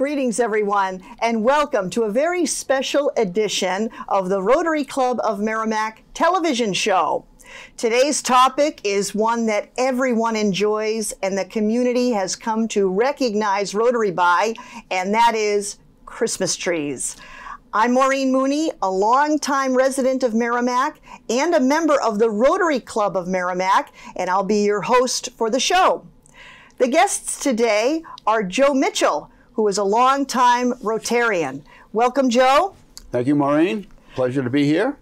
Greetings, everyone, and welcome to a very special edition of the Rotary Club of Merrimack television show. Today's topic is one that everyone enjoys and the community has come to recognize Rotary by, and that is Christmas trees. I'm Maureen Mooney, a longtime resident of Merrimack and a member of the Rotary Club of Merrimack, and I'll be your host for the show. The guests today are Joe Mitchell, who is a longtime Rotarian. Welcome, Joe. Thank you, Maureen. Pleasure to be here.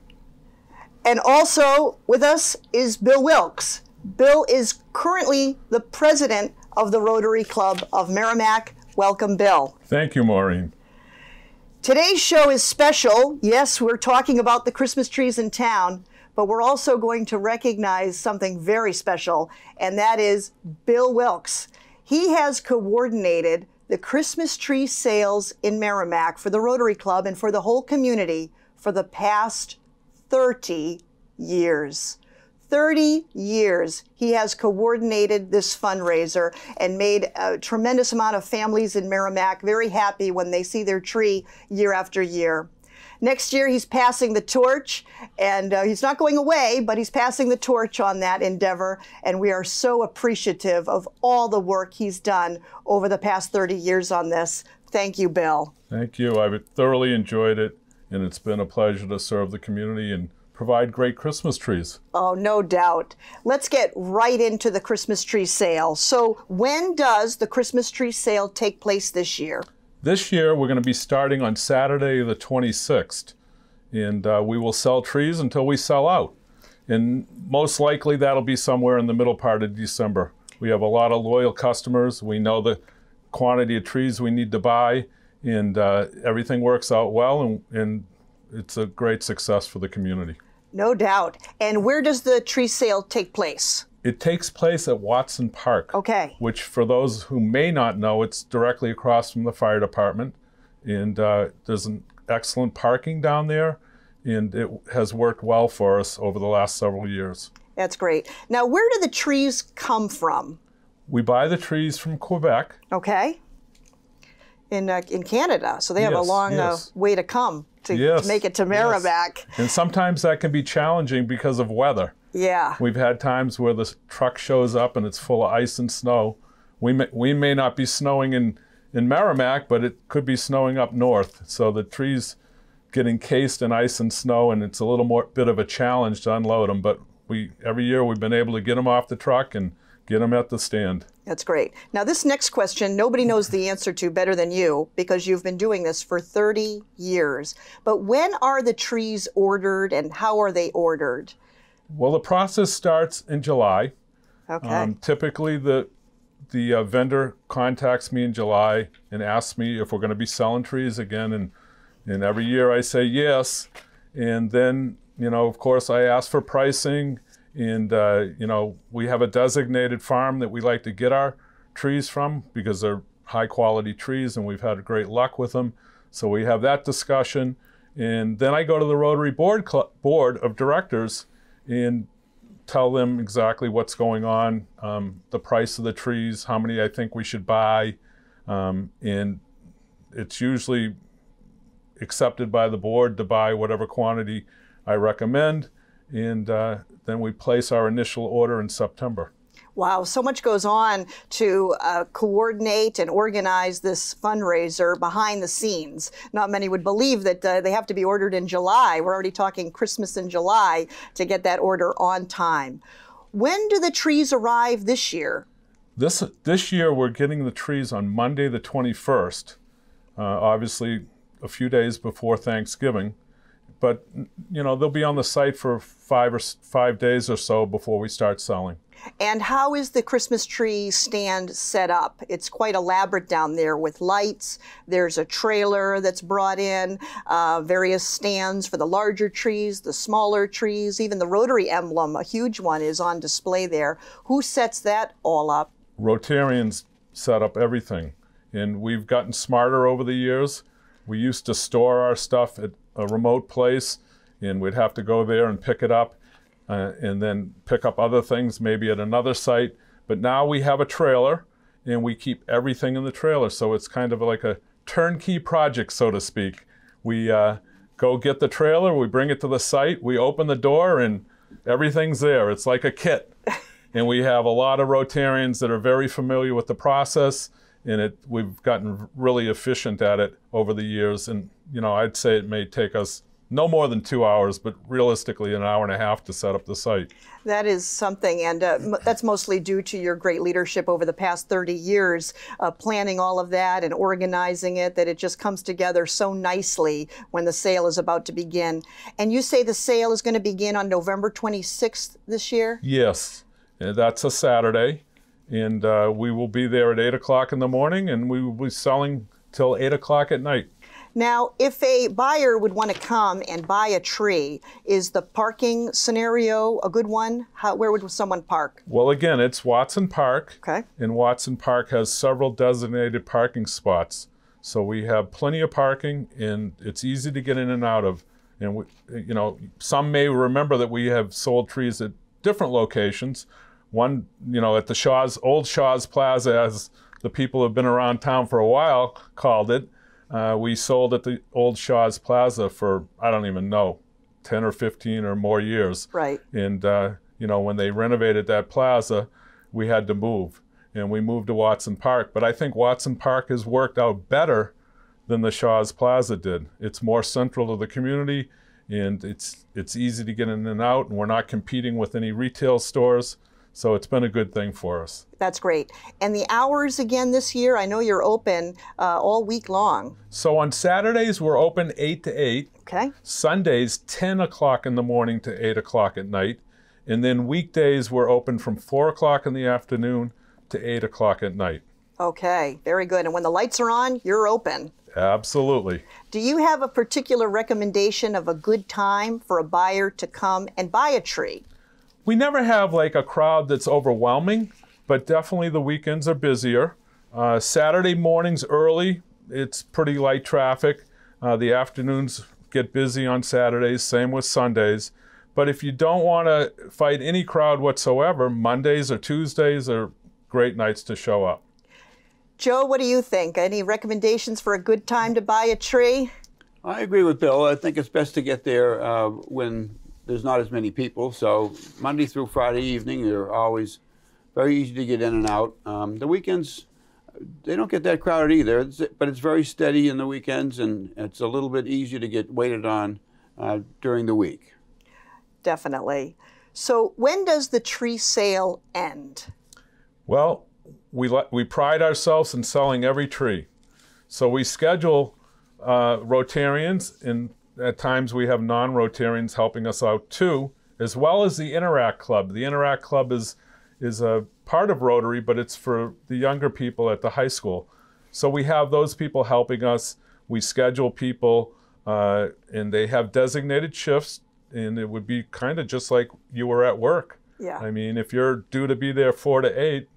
And also with us is Bill Wilkes. Bill is currently the president of the Rotary Club of Merrimack. Welcome, Bill. Thank you, Maureen. Today's show is special. Yes, we're talking about the Christmas trees in town, but we're also going to recognize something very special, and that is Bill Wilkes. He has coordinated the Christmas tree sales in Merrimack for the Rotary Club and for the whole community for the past 30 years. 30 years he has coordinated this fundraiser and made a tremendous amount of families in Merrimack very happy when they see their tree year after year. Next year, he's passing the torch, and uh, he's not going away, but he's passing the torch on that endeavor. And we are so appreciative of all the work he's done over the past 30 years on this. Thank you, Bill. Thank you. I've thoroughly enjoyed it, and it's been a pleasure to serve the community and provide great Christmas trees. Oh, no doubt. Let's get right into the Christmas tree sale. So, when does the Christmas tree sale take place this year? This year, we're going to be starting on Saturday, the 26th, and uh, we will sell trees until we sell out. And most likely, that'll be somewhere in the middle part of December. We have a lot of loyal customers. We know the quantity of trees we need to buy, and uh, everything works out well, and, and it's a great success for the community. No doubt. And where does the tree sale take place? It takes place at Watson Park. Okay. Which, for those who may not know, it's directly across from the fire department. And uh, there's an excellent parking down there. And it has worked well for us over the last several years. That's great. Now, where do the trees come from? We buy the trees from Quebec. Okay. In, uh, in Canada. So they have yes, a long uh, yes. uh, way to come to, yes, to, make it to Merrimack. And sometimes that can be challenging because of weather. Yeah. We've had times where the truck shows up and it's full of ice and snow. We may, we may not be snowing in, in Merrimack, but it could be snowing up north. So the trees get encased in ice and snow, and it's a little more bit of a challenge to unload them. But we every year we've been able to get them off the truck and get them at the stand. That's great. Now, this next question, nobody knows the answer to better than you because you've been doing this for 30 years. But when are the trees ordered and how are they ordered? Well, the process starts in July. Okay. Um, typically, the the uh, vendor contacts me in July and asks me if we're going to be selling trees again, and and every year I say yes, and then you know, of course, I ask for pricing, and uh, you know, we have a designated farm that we like to get our trees from because they're high quality trees, and we've had great luck with them. So we have that discussion, and then I go to the Rotary Board Cl- Board of Directors and tell them exactly what's going on, um, the price of the trees, how many I think we should buy, um, and it's usually accepted by the board to buy whatever quantity I recommend, and uh, then we place our initial order in September. Wow, so much goes on to uh, coordinate and organize this fundraiser behind the scenes. Not many would believe that uh, they have to be ordered in July. We're already talking Christmas in July to get that order on time. When do the trees arrive this year? This this year we're getting the trees on Monday the 21st. Uh, obviously, a few days before Thanksgiving but you know they'll be on the site for five or five days or so before we start selling. And how is the Christmas tree stand set up? It's quite elaborate down there with lights. There's a trailer that's brought in, uh, various stands for the larger trees, the smaller trees, even the Rotary emblem, a huge one, is on display there. Who sets that all up? Rotarians set up everything, and we've gotten smarter over the years. We used to store our stuff at a remote place, and we'd have to go there and pick it up, uh, and then pick up other things maybe at another site. But now we have a trailer, and we keep everything in the trailer, so it's kind of like a turnkey project, so to speak. We uh, go get the trailer, we bring it to the site, we open the door, and everything's there. It's like a kit. and we have a lot of Rotarians that are very familiar with the process, and it we've gotten really efficient at it over the years. And you know, I'd say it may take us no more than two hours, but realistically an hour and a half to set up the site. That is something, and uh, m- that's mostly due to your great leadership over the past 30 years, uh, planning all of that and organizing it, that it just comes together so nicely when the sale is about to begin. And you say the sale is going to begin on November 26th this year? Yes, and that's a Saturday, and uh, we will be there at 8 o'clock in the morning, and we will be selling till 8 o'clock at night. Now, if a buyer would want to come and buy a tree, is the parking scenario a good one? How, where would someone park? Well, again, it's Watson Park. Okay. And Watson Park has several designated parking spots. So we have plenty of parking and it's easy to get in and out of. And we, you know, some may remember that we have sold trees at different locations. One, you know, at the Shaw's old Shaw's Plaza, as the people who have been around town for a while called it. Uh, we sold at the old Shaw's Plaza for I don't even know, ten or fifteen or more years. Right. And uh, you know, when they renovated that plaza, we had to move, and we moved to Watson Park. But I think Watson Park has worked out better than the Shaw's Plaza did. It's more central to the community, and it's it's easy to get in and out, and we're not competing with any retail stores. So it's been a good thing for us. That's great. And the hours again this year, I know you're open uh, all week long. So on Saturdays, we're open 8 to 8. Okay. Sundays, 10 o'clock in the morning to 8 o'clock at night. And then weekdays, we're open from 4 o'clock in the afternoon to 8 o'clock at night. Okay, very good. And when the lights are on, you're open. Absolutely. Do you have a particular recommendation of a good time for a buyer to come and buy a tree? We never have like a crowd that's overwhelming, but definitely the weekends are busier. Uh, Saturday mornings early, it's pretty light traffic. Uh, the afternoons get busy on Saturdays, same with Sundays. But if you don't want to fight any crowd whatsoever, Mondays or Tuesdays are great nights to show up. Joe, what do you think? Any recommendations for a good time to buy a tree? I agree with Bill. I think it's best to get there uh, when there's not as many people. So Monday through Friday evening, they're always very easy to get in and out. Um, the weekends, they don't get that crowded either, it's, but it's very steady in the weekends, and it's a little bit easier to get waited on uh, during the week. Definitely. So, when does the tree sale end? Well, we, le- we pride ourselves in selling every tree. So we schedule uh, Rotarians, and at times we have non Rotarians helping us out too, as well as the Interact Club. The Interact Club is, is a part of Rotary, but it's for the younger people at the high school. So we have those people helping us. We schedule people, uh, and they have designated shifts, and it would be kind of just like you were at work. Yeah. I mean, if you're due to be there four to eight,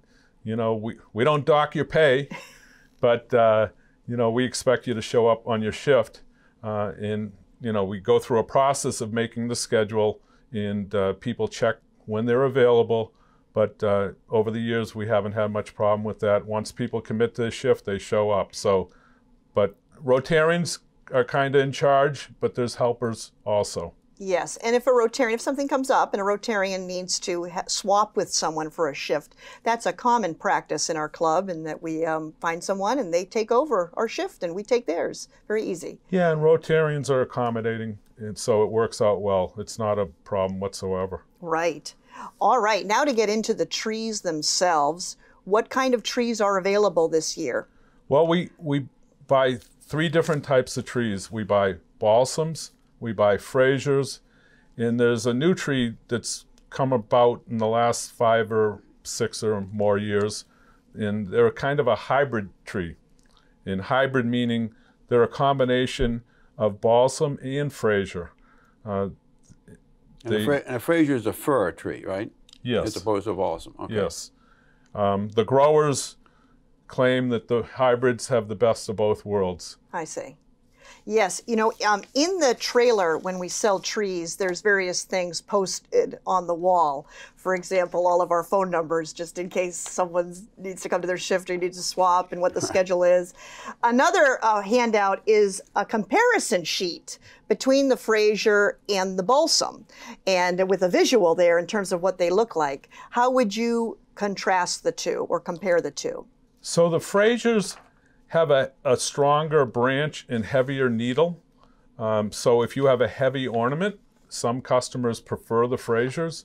you know, we, we don't dock your pay, but, uh, you know, we expect you to show up on your shift. Uh, and, you know, we go through a process of making the schedule and uh, people check when they're available. But uh, over the years, we haven't had much problem with that. Once people commit to a shift, they show up. So, but Rotarians are kind of in charge, but there's helpers also. Yes, and if a Rotarian, if something comes up and a Rotarian needs to ha- swap with someone for a shift, that's a common practice in our club, in that we um, find someone and they take over our shift and we take theirs. Very easy. Yeah, and Rotarians are accommodating, and so it works out well. It's not a problem whatsoever. Right. All right, now to get into the trees themselves, what kind of trees are available this year? Well, we, we buy three different types of trees. We buy balsams, we buy Frasers, and there's a new tree that's come about in the last five or six or more years, and they're kind of a hybrid tree. In hybrid meaning they're a combination of balsam and Fraser. Uh, And, a, They- fra- and a Fraser is a fir tree, right? yes. As opposed to balsam. Okay. Yes. Um, the growers claim that the hybrids have the best of both worlds. I see. Yes, you know, um, in the trailer when we sell trees, there's various things posted on the wall. For example, all of our phone numbers, just in case someone needs to come to their shift or needs to swap, and what the schedule is. Another uh, handout is a comparison sheet between the Fraser and the balsam, and with a visual there in terms of what they look like. How would you contrast the two or compare the two? So the Frasers have a, a stronger branch and heavier needle. Um, so if you have a heavy ornament, some customers prefer the Frasers.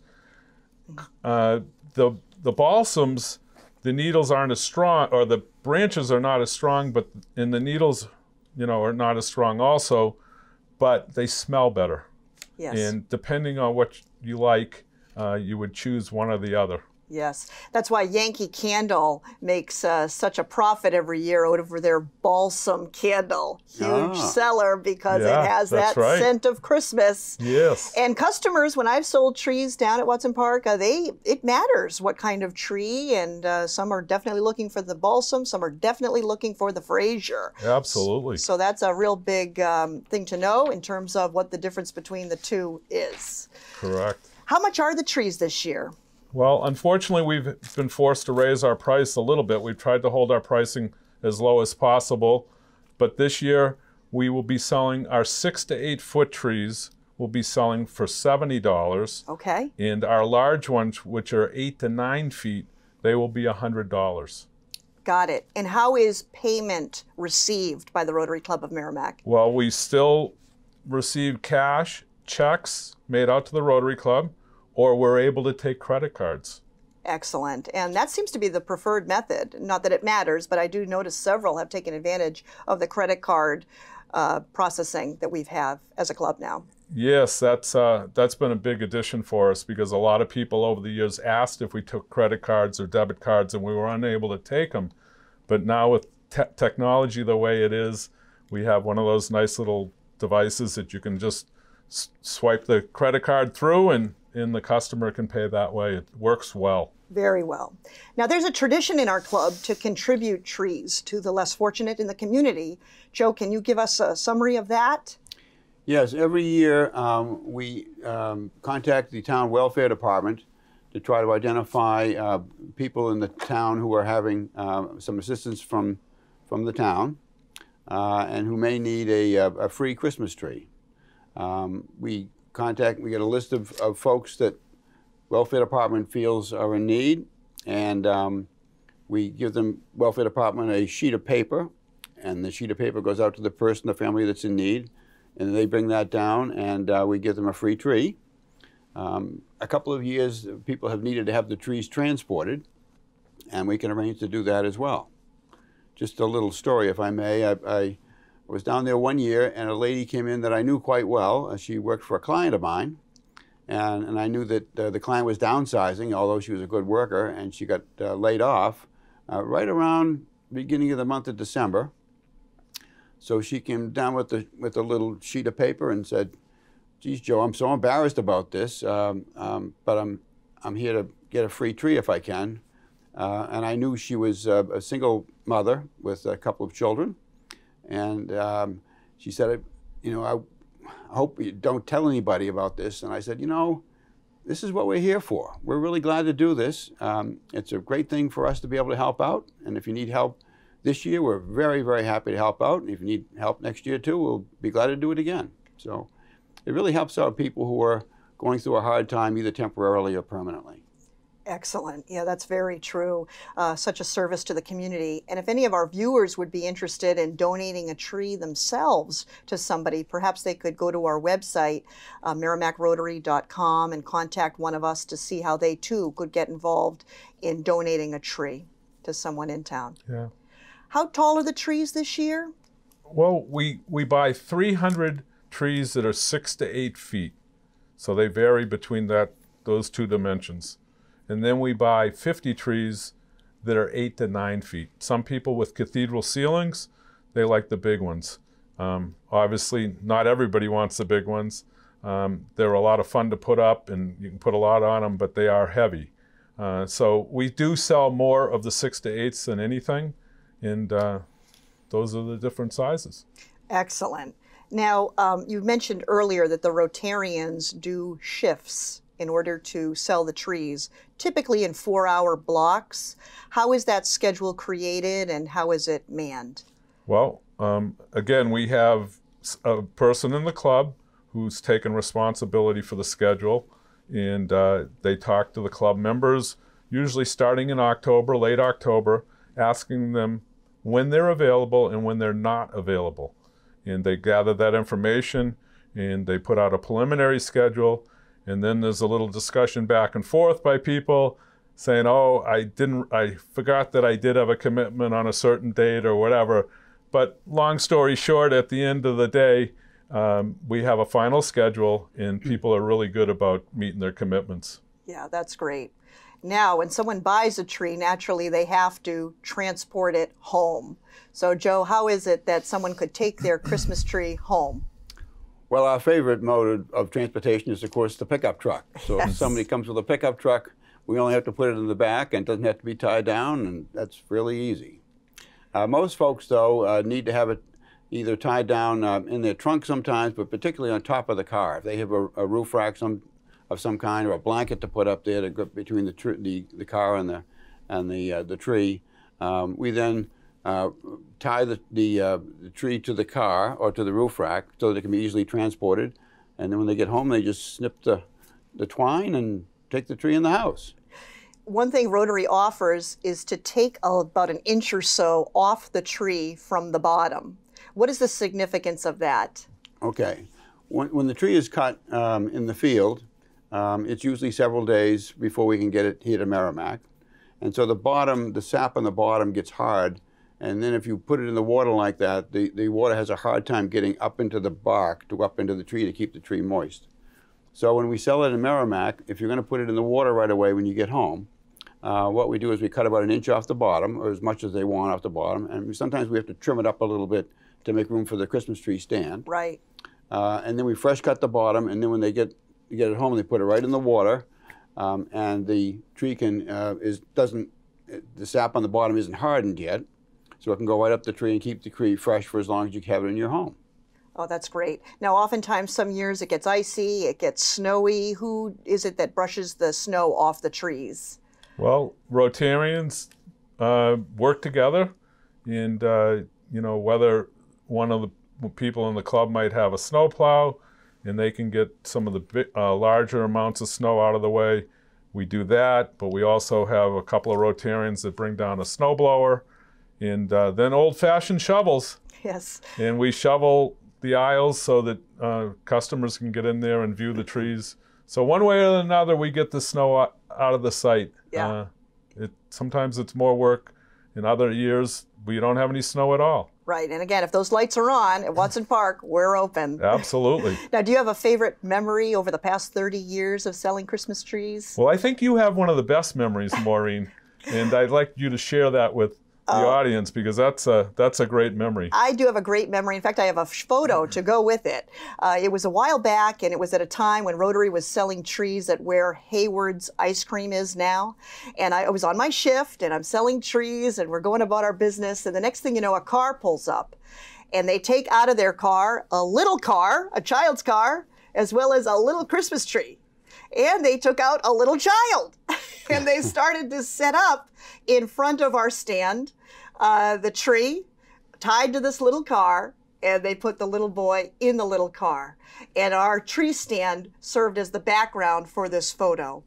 Uh, the the balsams, the needles aren't as strong, or the branches are not as strong, but and the needles, you know, are not as strong also, but they smell better. Yes. And depending on what you like, uh, you would choose one or the other. Yes, that's why Yankee Candle makes uh, such a profit every year over their balsam candle. Huge Ah. seller because Yeah, it has that right. scent of Christmas. Yes. And customers, when I've sold trees down at Watson Park, uh, they it matters what kind of tree, and uh, some are definitely looking for the balsam, some are definitely looking for the Fraser. Absolutely. So that's a real big um, thing to know in terms of what the difference between the two is. Correct. How much are the trees this year? Well, unfortunately, we've been forced to raise our price a little bit. We've tried to hold our pricing as low as possible, but this year we will be selling our six to eight foot trees. Will be selling for seventy dollars, Okay. and our large ones, which are eight to nine feet, they will be hundred dollars. Got it. And how is payment received by the Rotary Club of Merrimack? Well, we still receive cash checks made out to the Rotary Club, or we're able to take credit cards. Excellent. And that seems to be the preferred method. Not that it matters, but I do notice several have taken advantage of the credit card uh, processing that we have as a club now. Yes, that's uh, that's been a big addition for us because a lot of people over the years asked if we took credit cards or debit cards, and we were unable to take them. But now with te- technology the way it is, we have one of those nice little devices that you can just s- swipe the credit card through, and and the customer can pay that way. It works well. Very well. Now, there's a tradition in our club to contribute trees to the less fortunate in the community. Joe, can you give us a summary of that? Yes, every year um, we um, contact the town welfare department to try to identify uh, people in the town who are having uh, some assistance from from the town uh, and who may need a, uh, a free Christmas tree. Um, we contact, we get a list of, of folks that welfare department feels are in need, and um, we give them welfare department a sheet of paper, and the sheet of paper goes out to the person, the family that's in need, and they bring that down, and uh, we give them a free tree. Um, a couple of years, people have needed to have the trees transported, and we can arrange to do that as well. Just a little story, if I may. I, I was down there one year, and a lady came in that I knew quite well. Uh, She worked for a client of mine, and, and I knew that uh, the client was downsizing, although she was a good worker, and she got uh, laid off uh, right around beginning of the month of December. So she came down with the with a little sheet of paper and said, "Geez, Joe, I'm so embarrassed about this, um, um, but I'm I'm here to get a free tree if I can." Uh, and I knew she was uh, a single mother with a couple of children, and um, she said, "You know, I, I hope you don't tell anybody about this." And I said, "You know." This is what we're here for. We're really glad to do this. Um, it's a great thing for us to be able to help out. And if you need help this year, we're very, very happy to help out. And if you need help next year too, we'll be glad to do it again. So it really helps out people who are going through a hard time, either temporarily or permanently. Excellent. Yeah, that's very true. Uh, such a service to the community. And if any of our viewers would be interested in donating a tree themselves to somebody, perhaps they could go to our website, uh, merrimackrotary.com, and contact one of us to see how they too could get involved in donating a tree to someone in town. Yeah. How tall are the trees this year? Well, we, we buy 300 trees that are six to eight feet. So they vary between that those two dimensions. And then we buy 50 trees that are eight to nine feet. Some people with cathedral ceilings, they like the big ones. Um, obviously, not everybody wants the big ones. Um, they're a lot of fun to put up, and you can put a lot on them, but they are heavy. Uh, so we do sell more of the six to eights than anything, and uh, those are the different sizes. Excellent. Now, um, you mentioned earlier that the Rotarians do shifts in order to sell the trees, typically in four hour blocks. How is that schedule created and how is it manned? Well, um, again, we have a person in the club who's taken responsibility for the schedule, and uh, they talk to the club members, usually starting in October, late October, asking them when they're available and when they're not available. And they gather that information and they put out a preliminary schedule and then there's a little discussion back and forth by people saying, "Oh, I didn't I forgot that I did have a commitment on a certain date or whatever." But long story short, at the end of the day, um, we have a final schedule, and people are really good about meeting their commitments. Yeah, that's great. Now, when someone buys a tree, naturally they have to transport it home. So, Joe, how is it that someone could take their Christmas tree home? Well, our favorite mode of transportation is, of course, the pickup truck. So yes. if somebody comes with a pickup truck, we only have to put it in the back and it doesn't have to be tied down, and that's really easy. Uh, most folks, though, uh, need to have it either tied down uh, in their trunk sometimes, but particularly on top of the car. If they have a, a roof rack some, of some kind or a blanket to put up there to go between the, the, the car and the, and the, uh, the tree, um, we then uh, tie the, the, uh, the, tree to the car or to the roof rack so that it can be easily transported. And then when they get home, they just snip the, the twine and take the tree in the house. One thing Rotary offers is to take about an inch or so off the tree from the bottom. What is the significance of that? Okay. When, when the tree is cut um, in the field, um, it's usually several days before we can get it here to Merrimack. And so the bottom, the sap on the bottom gets hard and then if you put it in the water like that, the, the water has a hard time getting up into the bark to up into the tree to keep the tree moist. So when we sell it in Merrimack, if you're going to put it in the water right away when you get home, uh, what we do is we cut about an inch off the bottom, or as much as they want off the bottom, and sometimes we have to trim it up a little bit to make room for the Christmas tree stand. Right. Uh, and then we fresh cut the bottom, and then when they get get it home, they put it right in the water, um, and the tree can uh, is doesn't the sap on the bottom isn't hardened yet, so it can go right up the tree and keep the tree fresh for as long as you have it in your home. Oh, that's great. Now, oftentimes, some years it gets icy, it gets snowy. Who is it that brushes the snow off the trees? Well, Rotarians uh, work together, and uh, you know whether one of the people in the club might have a snowplow, and they can get some of the big, uh, larger amounts of snow out of the way. We do that, but we also have a couple of Rotarians that bring down a snowblower and uh, then old-fashioned shovels. Yes. And we shovel the aisles so that uh, customers can get in there and view the trees. So one way or another, we get the snow out, of the site. Yeah. Uh, it sometimes it's more work. In other years, we don't have any snow at all. Right. And again, if those lights are on at Watson Park, we're open. Absolutely. now, do you have a favorite memory over the past 30 years of selling Christmas trees? Well, I think you have one of the best memories, Maureen. and I'd like you to share that with the oh. audience because that's a that's a great memory. I do have a great memory. In fact, I have a photo to go with it. Uh, it was a while back, and it was at a time when Rotary was selling trees at where Hayward's ice cream is now. And I was on my shift, and I'm selling trees, and we're going about our business. And the next thing you know, a car pulls up, and they take out of their car a little car, a child's car, as well as a little Christmas tree and they took out a little child and they started to set up in front of our stand uh, the tree tied to this little car and they put the little boy in the little car. And our tree stand served as the background for this photo.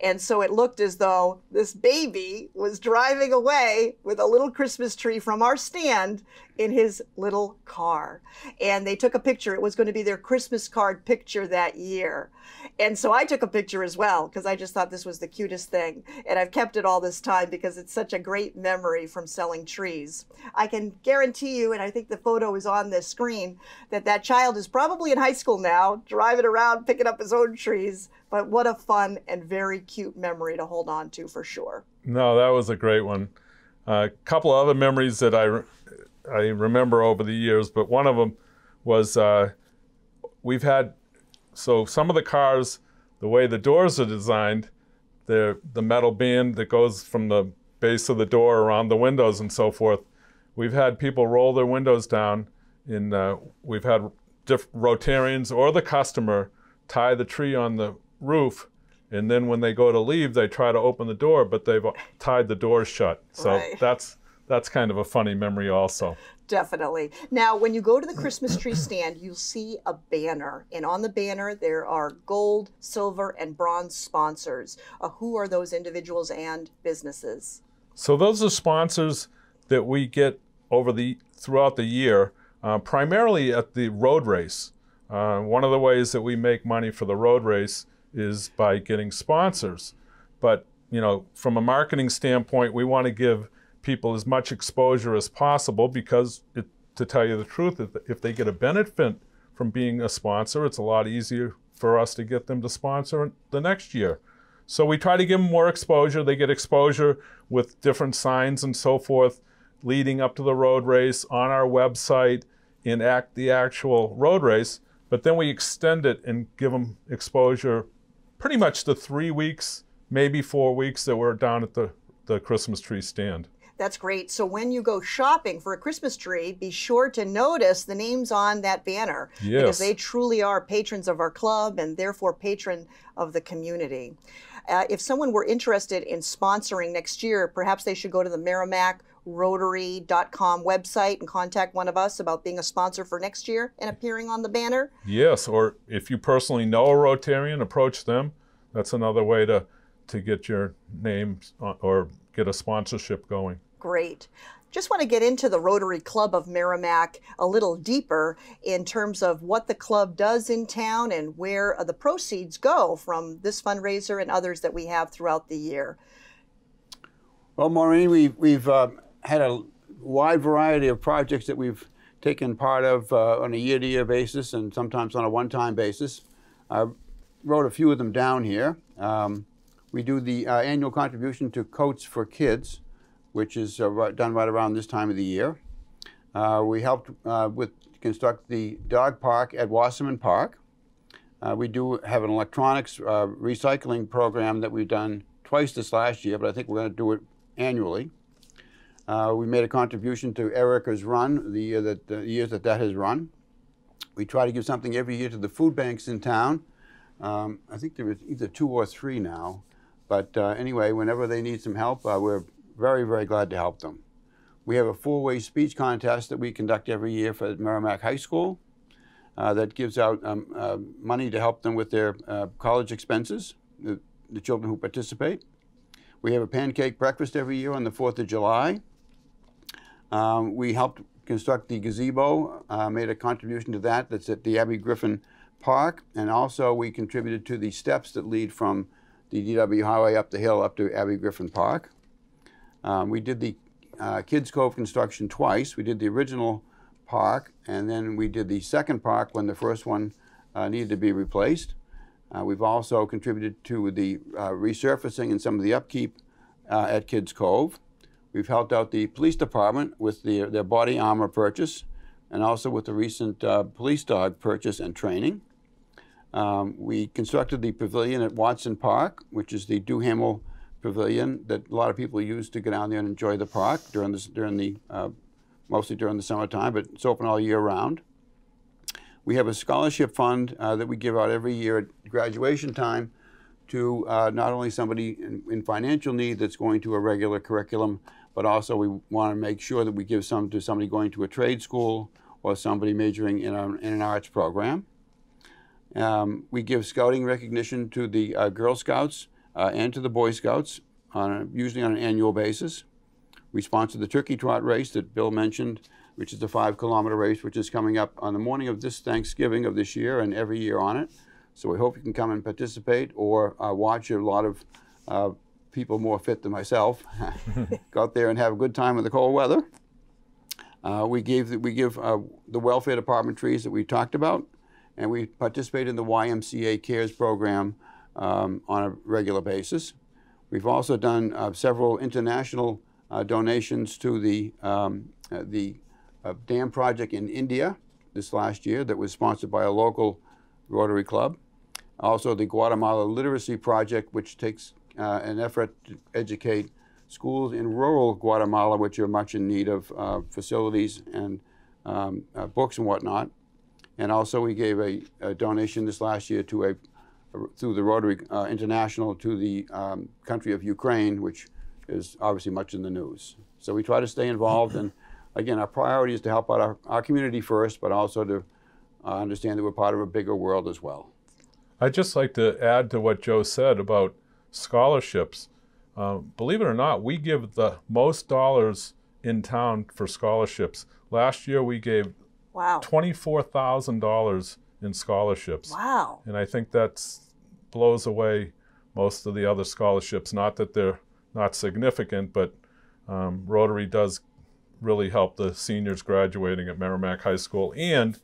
And so it looked as though this baby was driving away with a little Christmas tree from our stand in his little car. And they took a picture. It was going to be their Christmas card picture that year. And so I took a picture as well because I just thought this was the cutest thing. And I've kept it all this time because it's such a great memory from selling trees. I can guarantee you, and I think the photo is on this screen, that that child is probably in high school now, driving around picking up his own trees. But what a fun and very cute memory to hold on to for sure. No, that was a great one. A uh, couple of other memories that I I remember over the years, but one of them was uh, we've had so some of the cars, the way the doors are designed, the the metal band that goes from the base of the door around the windows and so forth. We've had people roll their windows down and uh, we've had diff- Rotarians or the customer tie the tree on the roof, and then when they go to leave, they try to open the door, but they've tied the doors shut. So Right. that's that's kind of a funny memory, also. Definitely. Now, when you go to the Christmas tree stand, you'll see a banner, and on the banner there are gold, silver, and bronze sponsors. Uh, who are those individuals and businesses? So those are sponsors that we get over the throughout the year, uh, primarily at the road race. Uh, one of the ways that we make money for the road race is by getting sponsors. But you know, from a marketing standpoint, we want to give people as much exposure as possible because, it, to tell you the truth, if, if they get a benefit from being a sponsor, it's a lot easier for us to get them to sponsor the next year. So we try to give them more exposure. They get exposure with different signs and so forth leading up to the road race on our website in act the actual road race. But then we extend it and give them exposure pretty much the three weeks, maybe four weeks that we're down at the, the Christmas tree stand. That's great. So when you go shopping for a Christmas tree, be sure to notice the names on that banner because they truly are patrons of our club and therefore patron of the community. Uh, if someone were interested in sponsoring next year, perhaps they should go to the Merrimack Rotary.com website and contact one of us about being a sponsor for next year and appearing on the banner. Yes, or if you personally know a Rotarian, approach them. That's another way to, to get your name or get a sponsorship going. Great. Just want to get into the Rotary Club of Merrimack a little deeper in terms of what the club does in town and where uh, the proceeds go from this fundraiser and others that we have throughout the year. Well, Maureen, we've, we've uh, had a wide variety of projects that we've taken part of uh, on a year to year basis and sometimes on a one time basis. I wrote a few of them down here. Um, we do the uh, annual contribution to Coats for Kids, which is uh, right, done right around this time of the year. Uh, we helped uh, with construct the dog park at Wasserman Park. We do have an electronics recycling program that we've done twice this last year, but I think we're going to do it annually. Uh, we made a contribution to Erica's Run, the, year that, the years that that has run. We try to give something every year to the food banks in town. Um, I think there is either two or three now. But uh, anyway, whenever they need some help, uh, we're very, very glad to help them. We have a four-way speech contest that we conduct every year for Merrimack High School uh, that gives out um, uh, money to help them with their uh, college expenses, the, the children who participate. We have a pancake breakfast every year on the 4th of July. Um, we helped construct the gazebo, uh, made a contribution to that. That's at the Abbie Griffin Park. And also, we contributed to the steps that lead from the DW Highway up the hill up to Abbie Griffin Park. Um, we did the uh, Kids Cove construction twice. We did the original park, and then we did the second park when the first one uh, needed to be replaced. Uh, we've also contributed to the uh, resurfacing and some of the upkeep uh, at Kids Cove. We've helped out the police department with the, their body armor purchase and also with the recent uh, police dog purchase and training. Um, we constructed the pavilion at Watson Park, which is the Duhamel Pavilion that a lot of people use to go down there and enjoy the park during the, during the uh, mostly during the summertime, but it's open all year round. We have a scholarship fund uh, that we give out every year at graduation time to uh, not only somebody in, in financial need that's going to a regular curriculum, but also we want to make sure that we give some to somebody going to a trade school or somebody majoring in, a, in an arts program. Um, we give scouting recognition to the uh, Girl Scouts uh, and to the Boy Scouts, on a, usually on an annual basis. We sponsor the Turkey Trot race that Bill mentioned, which is the five kilometer race, which is coming up on the morning of this Thanksgiving of this year and every year on it. So we hope you can come and participate or uh, watch a lot of uh, people more fit than myself go out there and have a good time in the cold weather. Uh, we gave the, we give uh, the welfare department trees that we talked about, and we participate in the YMCA Cares program um, on a regular basis. We've also done uh, several international uh, donations to the um, uh, the uh, dam project in India this last year that was sponsored by a local Rotary Club. Also, the Guatemala Literacy Project, which takes uh, an effort to educate schools in rural Guatemala, which are much in need of uh, facilities and um, uh, books and whatnot. And also, we gave a, a donation this last year to a through the Rotary uh, International to the um, country of Ukraine, which is obviously much in the news. So we try to stay involved, and again, our priority is to help out our, our community first, but also to uh, understand that we're part of a bigger world as well. I'd just like to add to what Joe said about scholarships. Uh, believe it or not, we give the most dollars in town for scholarships. Last year, we gave Wow. twenty-four thousand dollars in scholarships, Wow. and I think that's blows away most of the other scholarships. Not that they're not significant, but um, Rotary does really help the seniors graduating at Merrimack High School and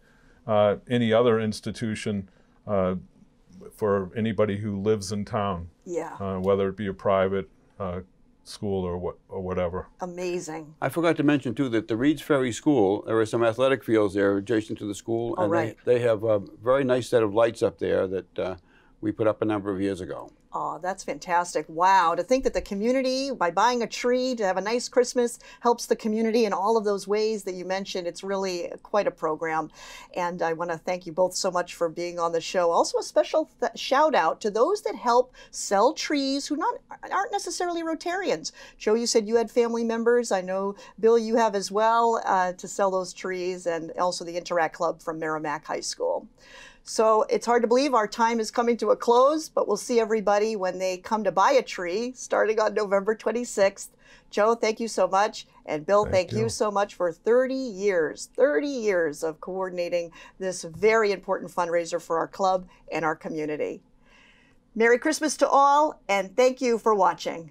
uh, any other institution uh, for anybody who lives in town, Yeah. uh, whether it be a private uh, school or what or whatever. Amazing. I forgot to mention too that the Reeds Ferry School, there are some athletic fields there adjacent to the school, Oh, and right. they, they have a very nice set of lights up there that uh, we put up a number of years ago. Oh, that's fantastic. Wow. To think that the community, by buying a tree to have a nice Christmas, helps the community in all of those ways that you mentioned. It's really quite a program. And I want to thank you both so much for being on the show. Also, a special shout out to those that help sell trees who not aren't necessarily Rotarians. Joe, you said you had family members. I know, Bill, you have as well uh, to sell those trees, and also the Interact Club from Merrimack High School. So it's hard to believe our time is coming to a close, but we'll see everybody when they come to buy a tree starting on November 26th. Joe, thank you so much. And Bill, thank, Thank you. you. so much for 30 years, 30 years of coordinating this very important fundraiser for our club and our community. Merry Christmas to all, and thank you for watching.